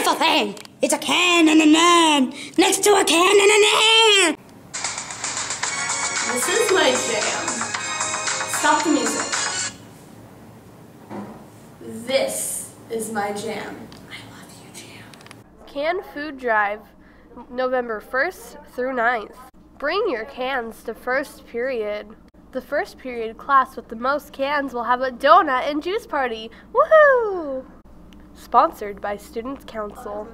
beautiful thing. It's a can and a nan next to a can and a nan. This is my jam. Stop the music. This is my jam. I love you, jam. Can Food Drive, November 1st through 9th. Bring your cans to first period. The first period class with the most cans will have a donut and juice party. Woohoo! Sponsored by Students Council.